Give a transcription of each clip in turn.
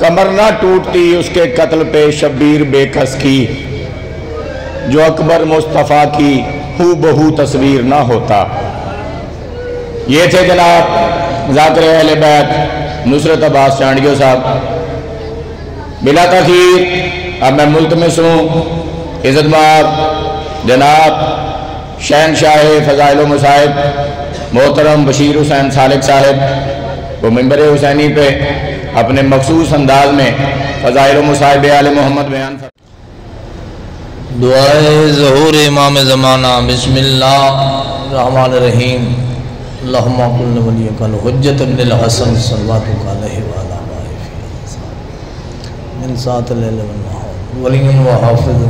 कमर ना टूटती, उसके कत्ल पे शब्बीर बेकस की। जो अकबर मुस्तफ़ा की हु बहू तस्वीर ना होता। ये थे जनाब, जाकर अहल बैत, नुसरत अब्बास चांडियो साहब। बिला तखीर, अब मैं मुल्क में सुनूँ इज़्ज़तमाब जनाब शहन शाह फ़जाइल मसाहब मोहतरम बशीर हुसैन सालिक साहब, वो मंबर हुसैनी पे। अपने मखसूस अंदाज में फ़जाइल मसाहब आल मोहम्मद बयान दुआए ज़हूर इमाम ज़माना बिस्मिल्लाह रहीम हसन अलैहि वाला हाफिज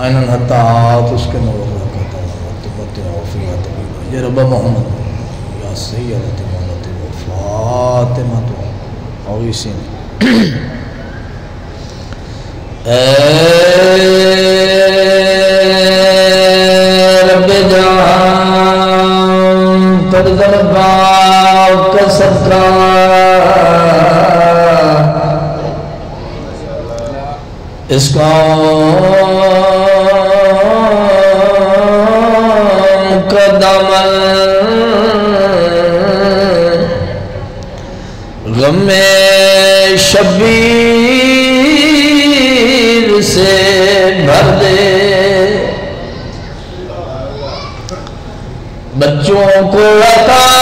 आयन उसके मोहम्मद, या मौलत फातिमा तो और इसी सदका इसका कदम शबीर से भर दे। बच्चों को अता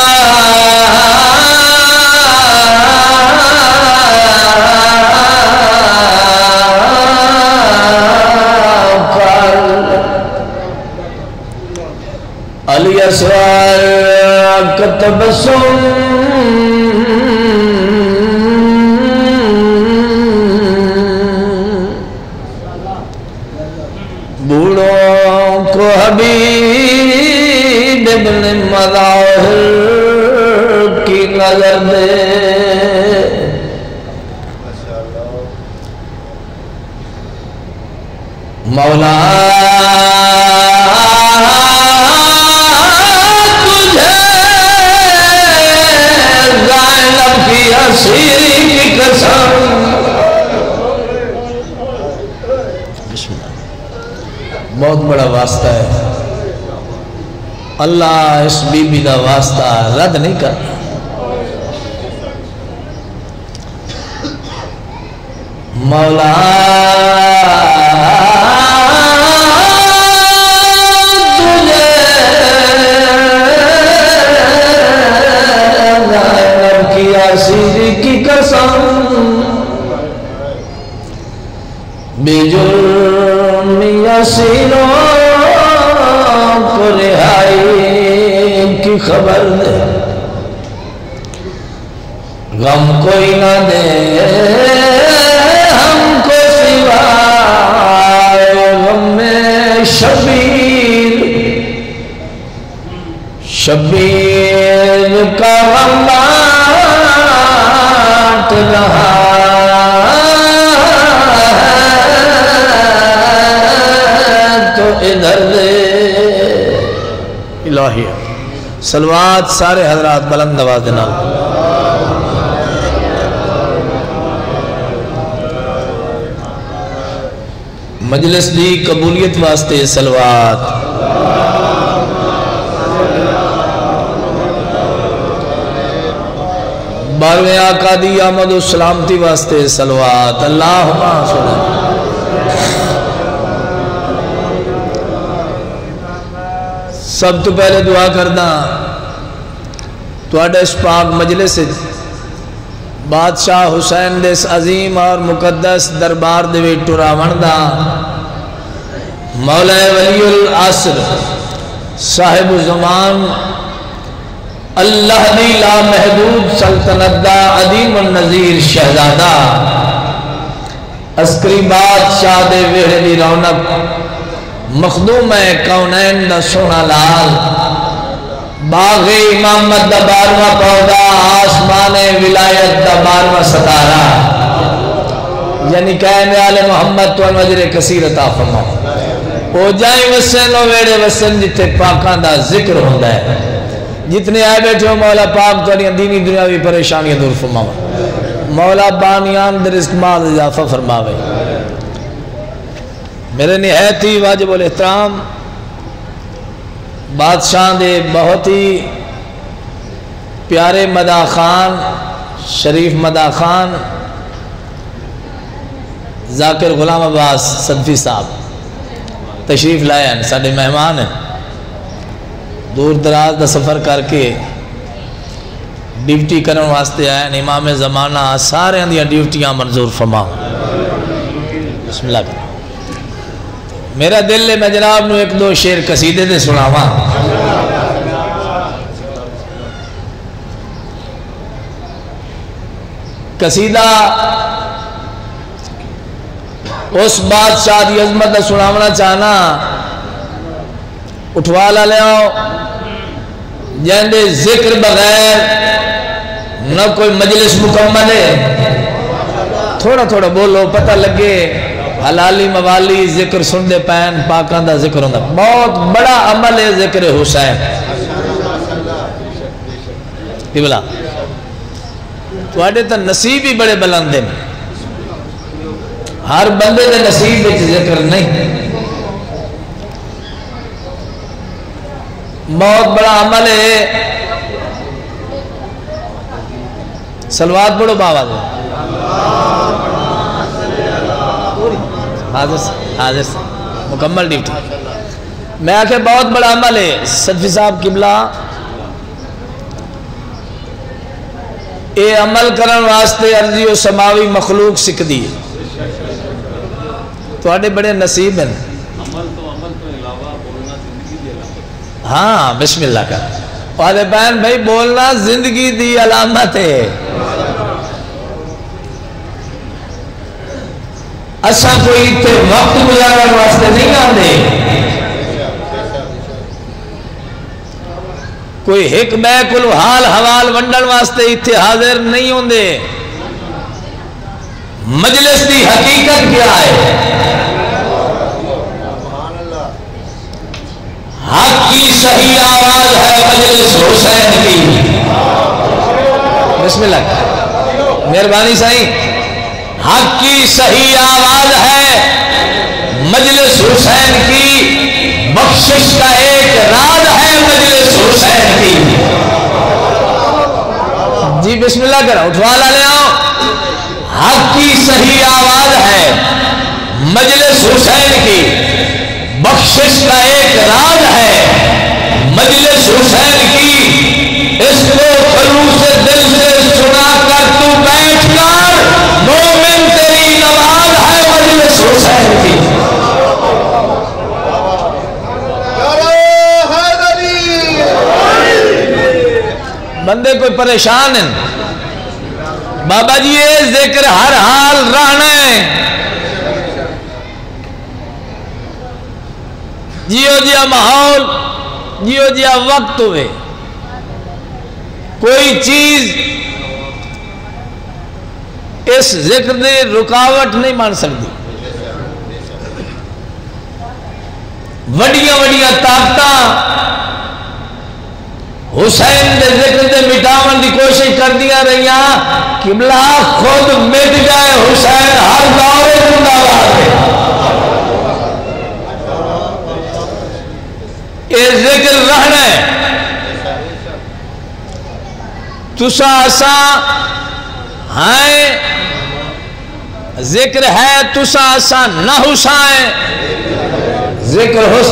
की दे मौला, तुझे की की कसम। बहुत बड़ा वास्ता है। अल्लाह इस बीबी का वास्ता रद्द नहीं करता। मौला। ज़ैनब की कसम। बेजुर्म यसीरों को रिहाई की खबर दे। गम कोई ना दे। शबीर का बांट रहा तो इधर इलाही। सलवात सारे हजरात बुलंद आवाज़ दे नाल। मजलिस दी कबूलियत वास्ते सलवात। बारहवें आका दी आमद सलामती वास्ते सलवात। अल्लाह सब तो पहले दुआ करना। थोड़े इस पाक मजलिस बादशाह हुसैन दे अजीम और मुकदस दरबार दे टुरावण दा मौला वलीउल असर साहिब जमान अल्लाह ला महदूद सल्तनत दा अदीम नजीर शहजादा। अस्करी बादशाह दे वेड़े दी रौनक, मखदूम है कौनैन दा सोना लाल। बागे इमामत दा बारवा पौधा, आसमान विलायत दा बारवा सतारा। यानी कहने वाले मोहम्मद तो नजरे कसीरत फरमा ओ जाए वसन वेड़े वसन जिथे पाका दा ज़िक्र होंदा है। जितने आए बैठे हो, मौला पाक तो दीनी दुनियावी परेशानियाँ दूर फरमावा मौला बानियान दरिस्क माल इजाफा फरमावे। मेरे नहायत ही वाजिब एहतराम, बादशाह दे बहुत ही प्यारे मदा खान, शरीफ मदा खान, जाकिर गुलाम अब्बास सदफी साहब, तशरीफ़ लाए हैं, साढ़े मेहमान हैं। दूर दराज का सफ़र करके ड्यूटी करने वास्ते आए इमाम जमाना, सारे ड्यूटियाँ मंजूर फरमाओ मेरा दिल है, मैं जनाब एक दो शेर कसीदे से सुनावा। कसीदा उस बादशाह की अजमत सुनावना चाहना, उठवा ला लियाओ जिंदे ज़िक्र बगैर न कोई मजलिस मुकम्मल है। थोड़ा थोड़ा बोलो, पता लगे, हलाली मवाली ज़िक्र सुनते पैन पाकों का ज़िक्र होंगे बहुत बड़ा अमल है ज़िक्र हुसैन। बोला। थोड़े तो नसीब ही बड़े बुलंद हर बंदे के नसीब ज़िक्र नहीं। बहुत बड़ा अमल है। सलवाद पढ़ो बाबा दे हाजिर हाजिर मुकम्मल ड्यूटी मैं आखे बहुत बड़ा अमल है। सदफी साहब किबला ये अमल करने वास्ते अर्जी और समावी मखलूक सिखती है। थोड़े बड़े नसीब हैं। हाँ बिस्मिल्लाह का। वाले बहन भाई, बोलना ज़िंदगी दी अलामत है। असा कोई इतने वक्त गुजारने वास्ते नहीं आते कोई एक मै को हाल हवाल वंडन वास्ते इतने हाजिर नहीं होंगे मजलिस की हकीकत क्या है? हक की सही आवाज़ है मजलिस हुसैन की। बिस्मिल्लाह। मेहरबानी सही हक की सही आवाज़ है मजलिस हुसैन की। बख्शिश का एक राज है मजलिस हुसैन की। जी, बिस्मिल्लाह करो, उठवा ला ले आओ। हक की सही आवाज़ है मजलिस हुसैन की। बख्शिश का एक राज है। मजलिस हुसैन की, इसको खलूस दिल से सुना कर तू बैठ कर मोमिन तेरी नमाज़ है मजलिस हुसैन की। बंदे कोई परेशान है। बाबा जी, ये ज़िक्र हर हाल रहना है। जियो जिया माहौल, जियो जिया वक्त हुए। कोई चीज़ इस ज़िक्र रुकावट नहीं मान सकती। वड्डिया वड्डिया ताकत हुसैन के ज़िक्र मिटावन की कोशिश कर दिया रही किबला खुद मिट जाए हुसैन, हर दौरे ये ज़िक्र रहना है। तुसा ऐसा है ज़िक्र है, तुसा ऐसा न हुसा है ज़िक्र हुस